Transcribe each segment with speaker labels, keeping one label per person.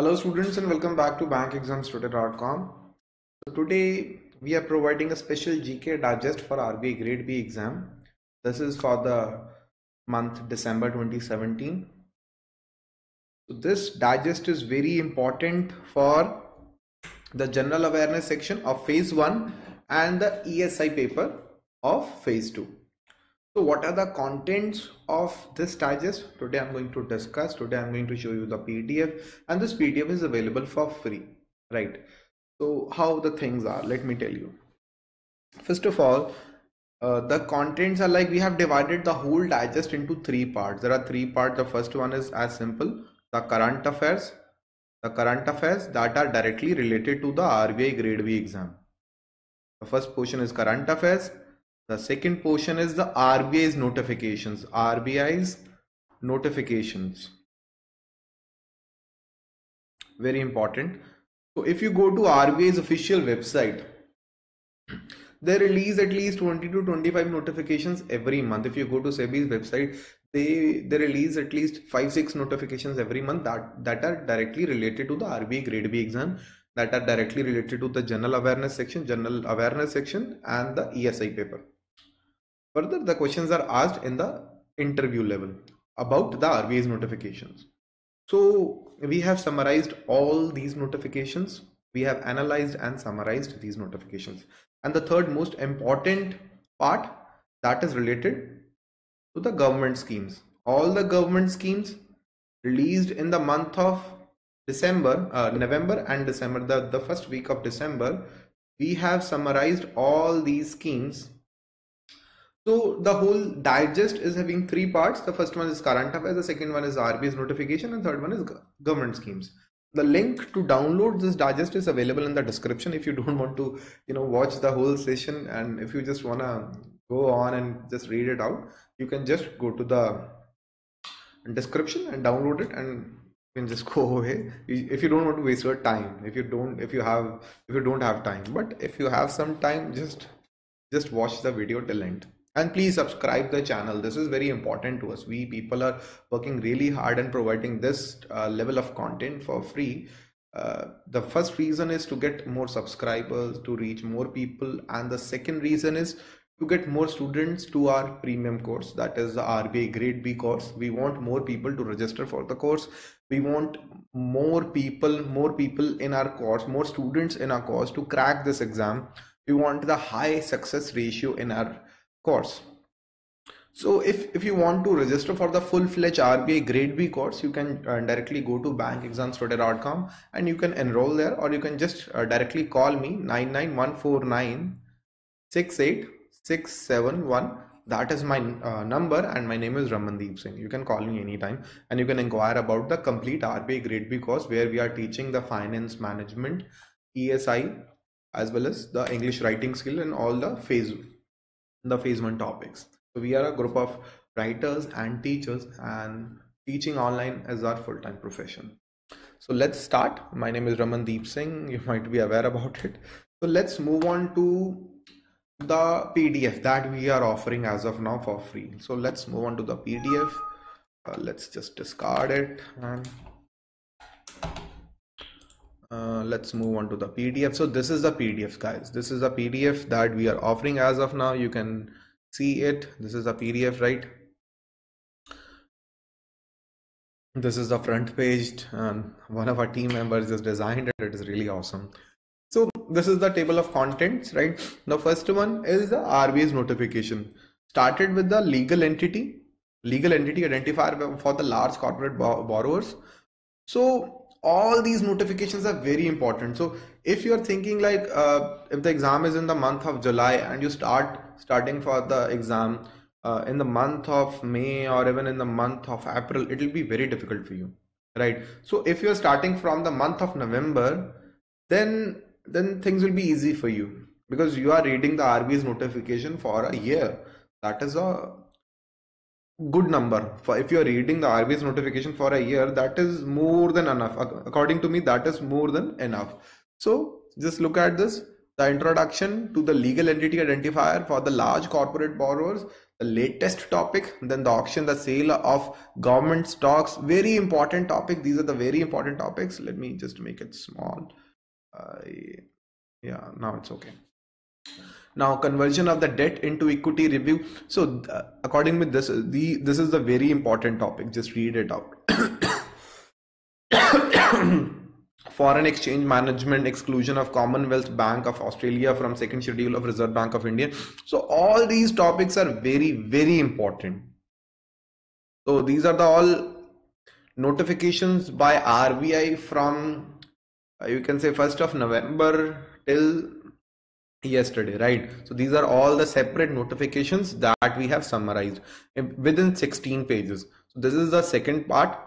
Speaker 1: Hello students and welcome back to bankexamstoday.com. So today we are providing a special GK digest for RBI grade B exam. This is for the month December 2017. So this digest is very important for the general awareness section of phase 1 and the ESI paper of phase 2. So what are the contents of this digest? Today I'm going to discuss. Today I'm going to show you the PDF and this PDF is available for free, right? So how the things are, let me tell you. First of all, uh, the contents are like we have divided the whole digest into three parts. There are three parts. The first one is as simple, the current affairs, the current affairs that are directly related to the RBI grade B exam. The first portion is current affairs the second portion is the RBI's notifications. RBI's notifications. Very important. So if you go to RBI's official website, they release at least 20 to 25 notifications every month. If you go to SEBI's website, they they release at least five six notifications every month that that are directly related to the RBI grade B exam that are directly related to the general awareness section, general awareness section and the ESI paper. Further, the questions are asked in the interview level about the RBI's notifications. So we have summarized all these notifications. We have analyzed and summarized these notifications. And the third most important part that is related to the government schemes. All the government schemes released in the month of December, uh, November and December, the, the first week of December, we have summarized all these schemes so the whole digest is having three parts. The first one is current affairs, the second one is RBI's notification, and third one is government schemes. The link to download this digest is available in the description if you don't want to, you know, watch the whole session and if you just wanna go on and just read it out, you can just go to the description and download it and you can just go away if you don't want to waste your time if you don't if you have if you don't have time but if you have some time just just watch the video till end and please subscribe the channel. This is very important to us. We people are working really hard and providing this uh, level of content for free. Uh, the first reason is to get more subscribers to reach more people and the second reason is to get more students to our premium course that is the RBI grade B course. We want more people to register for the course. We want more people more people in our course more students in our course to crack this exam. We want the high success ratio in our course. So if, if you want to register for the full-fledged RBI grade B course, you can uh, directly go to bankexamstoday.com and you can enroll there or you can just uh, directly call me 99149 68671. That is my uh, number and my name is Ramandeep Singh. You can call me anytime and you can inquire about the complete RBI grade B course where we are teaching the finance management, ESI as well as the English writing skill and all the phase the phase one topics. So we are a group of writers and teachers and teaching online is our full-time profession. So let's start. My name is Ramandeep Singh. You might be aware about it. So let's move on to the PDF that we are offering as of now for free. So let's move on to the PDF. Uh, let's just discard it and uh, let's move on to the pdf so this is the pdf guys. This is a pdf that we are offering as of now. You can see it. This is a pdf right? This is the front page and one of our team members just designed it. It is really awesome. So this is the table of contents right? The first one is the RBI's notification. Started with the legal entity legal entity identifier for the large corporate borrowers. So all these notifications are very important. So if you're thinking like uh, if the exam is in the month of july and you start starting for the exam uh, in the month of may or even in the month of april it will be very difficult for you right? So if you're starting from the month of november then then things will be easy for you because you are reading the RBI's notification for a year. That is a good number. For if you're reading the RBI's notification for a year that is more than enough. According to me that is more than enough. So just look at this. The introduction to the legal entity identifier for the large corporate borrowers. The latest topic then the auction the sale of government stocks. Very important topic. These are the very important topics. Let me just make it small. Uh, yeah now it's okay now conversion of the debt into equity review. So uh, according with this the this is the very important topic. Just read it out. Foreign exchange management exclusion of commonwealth bank of australia from second schedule of reserve bank of india. So all these topics are very very important. So these are the all notifications by rbi from uh, you can say 1st of november till yesterday right? So these are all the separate notifications that we have summarized within 16 pages. So this is the second part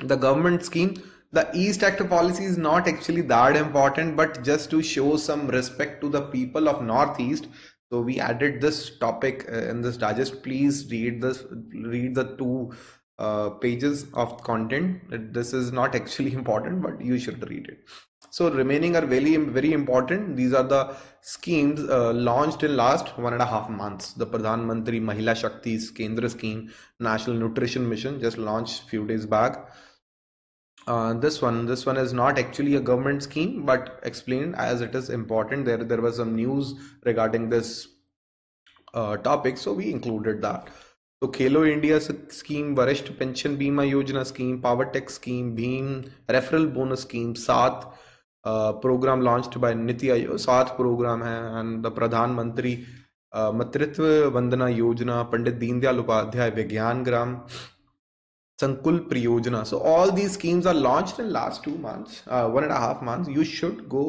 Speaker 1: the government scheme. The east act policy is not actually that important but just to show some respect to the people of northeast. So we added this topic uh, in this digest. Please read this read the two uh, pages of content. This is not actually important but you should read it. So remaining are very very important. These are the schemes uh, launched in last one and a half months. The pradhan mantri mahila shakti kendra scheme national nutrition mission just launched few days back. Uh, this one this one is not actually a government scheme but explained as it is important. There there was some news regarding this uh, topic so we included that तो खेलो India scheme, वरिष्ठ pension बीमा योजना scheme, power tex scheme, भीम, referral bonus scheme, सात program launch by NITI Aayog सात programme है and the प्रधानमंत्री मतृत्व वंदना योजना, पंडित दीनदयाल उपाध्याय विज्ञान ग्राम, संकुल परियोजना। So all these schemes are launch in last two months one and half month you should go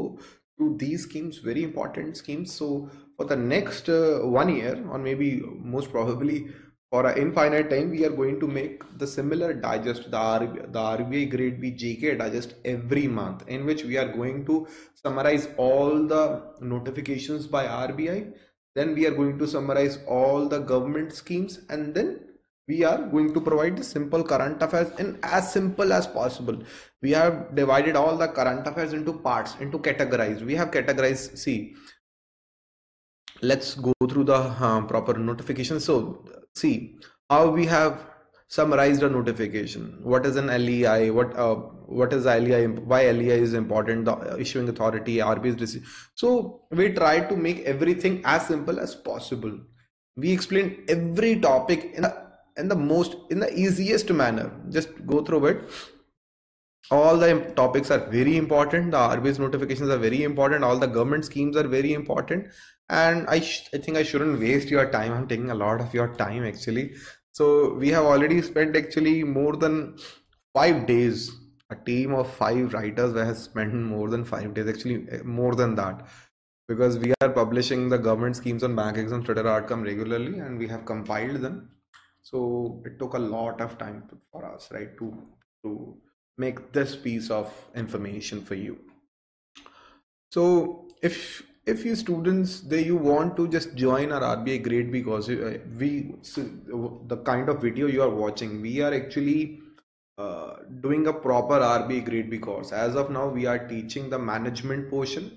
Speaker 1: to these schemes very important schemes so for the next one year or may be most probably for an infinite time we are going to make the similar digest the, RBI, the RBI grade B GK digest every month in which we are going to summarize all the notifications by RBI then we are going to summarize all the government schemes and then we are going to provide the simple current affairs in as simple as possible. We have divided all the current affairs into parts into categorized. We have categorized see let's go through the uh, proper notification. So see how we have summarized a notification. What is an lei what uh, what is lei why lei is important? The issuing authority rb's so we try to make everything as simple as possible. We explain every topic in the in the most in the easiest manner. Just go through it. All the topics are very important. The RBI's notifications are very important. All the government schemes are very important and I, I think I shouldn't waste your time. I'm taking a lot of your time actually. So we have already spent actually more than five days. A team of five writers has spent more than five days, actually eh, more than that, because we are publishing the government schemes on bankexamstoday.com regularly, and we have compiled them. So it took a lot of time for us, right, to to make this piece of information for you. So if if you students they you want to just join our RBI grade B course uh, we the kind of video you are watching we are actually uh, doing a proper grade B course. As of now we are teaching the management portion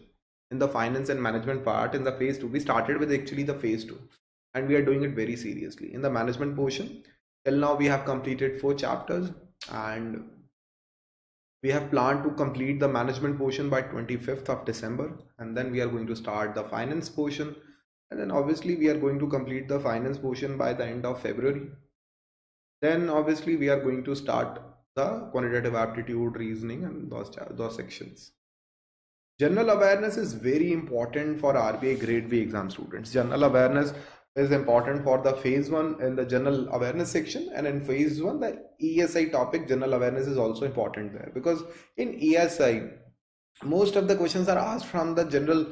Speaker 1: in the finance and management part in the phase 2 we started with actually the phase 2 and we are doing it very seriously. In the management portion till now we have completed four chapters and we have planned to complete the management portion by 25th of December and then we are going to start the finance portion. And then obviously we are going to complete the finance portion by the end of February. Then obviously we are going to start the quantitative aptitude reasoning and those, those sections. General awareness is very important for RBI grade B exam students. General awareness is important for the phase one in the general awareness section. And in phase one the ESI topic general awareness is also important there. Because in ESI most of the questions are asked from the general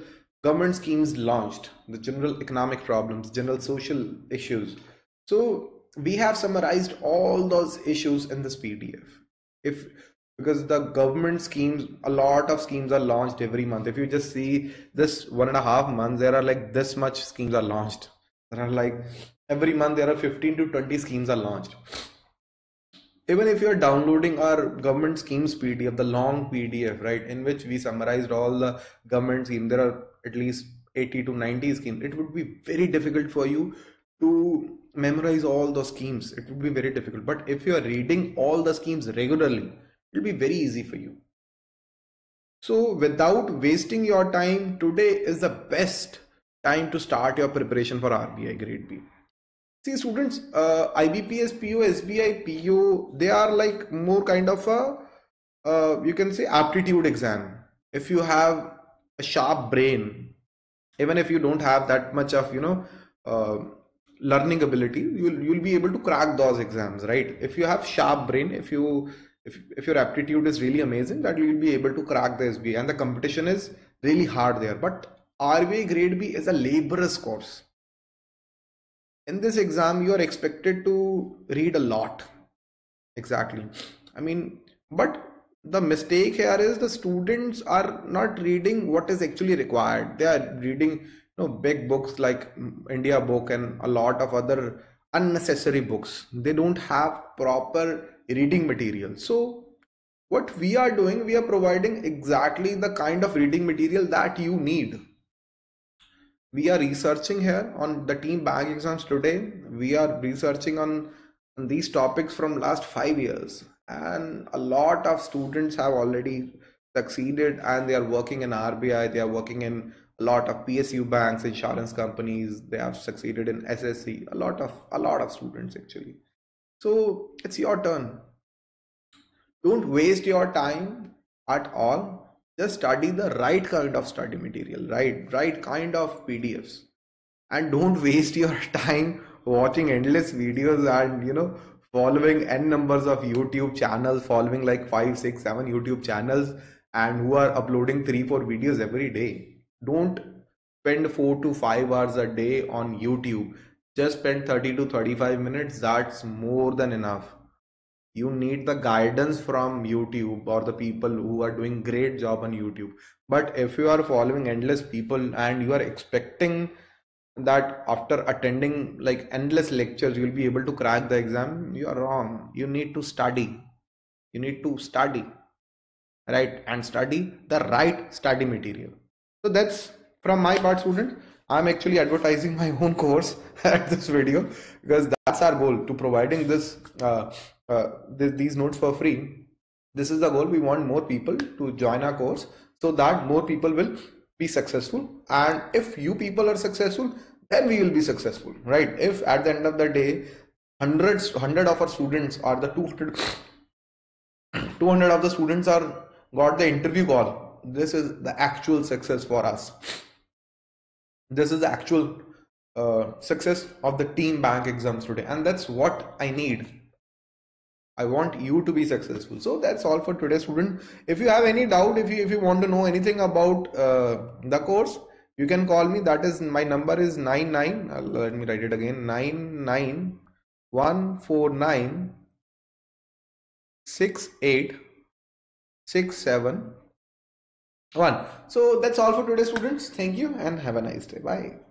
Speaker 1: government schemes launched the general economic problems general social issues. So we have summarized all those issues in this PDF if because the government schemes a lot of schemes are launched every month. If you just see this one and a half months there are like this much schemes are launched there are like every month there are 15 to 20 schemes are launched. Even if you're downloading our government schemes pdf the long pdf right in which we summarized all the government schemes there are at least 80 to 90 schemes it would be very difficult for you to memorize all the schemes. It would be very difficult. But if you are reading all the schemes regularly it will be very easy for you. So without wasting your time today is the best time to start your preparation for RBI grade B. See students uh, IBPS PO SBI PO they are like more kind of a uh, you can say aptitude exam. If you have a sharp brain even if you don't have that much of you know uh, learning ability you'll you'll be able to crack those exams right? If you have sharp brain if you if, if your aptitude is really amazing that you'll be able to crack the SBI and the competition is really hard there. But RBI grade B is a laborious course. In this exam you are expected to read a lot. Exactly. I mean but the mistake here is the students are not reading what is actually required. They are reading know big books like india book and a lot of other unnecessary books. They don't have proper reading material. So what we are doing we are providing exactly the kind of reading material that you need we are researching here on the team bank exams today we are researching on, these topics from last 5 years and a lot of students have already succeeded and they are working in RBI they are working in a lot of PSU banks, insurance companies, they have succeeded in SSC, a lot of a lot of students actually. So it's your turn. Don't waste your time at all. Just study the right kind of study material, right? Right kind of PDFs. And don't waste your time watching endless videos and you know following n numbers of YouTube channels, following like five, six, seven YouTube channels, and who are uploading three, four videos every day don't spend 4 to 5 hours a day on youtube just spend 30 to 35 minutes that's more than enough you need the guidance from youtube or the people who are doing great job on youtube. But if you are following endless people and you are expecting that after attending like endless lectures you'll be able to crack the exam you are wrong. You need to study. You need to study right? And study the right study material. So that's from my part student. I'm actually advertising my own course at this video because that's our goal to providing this, uh, uh, th these notes for free. This is the goal. We want more people to join our course so that more people will be successful. And if you people are successful, then we will be successful, right? If at the end of the day, hundreds, hundred of our students are the 200, 200 of the students are got the interview call this is the actual success for us this is the actual uh, success of the team bank exams today and that's what i need i want you to be successful. So that's all for today student. If you have any doubt if you if you want to know anything about uh, the course you can call me. That is my number is 99 uh, let me write it again 99149 6867 one so that's all for today students. Thank you and have a nice day. Bye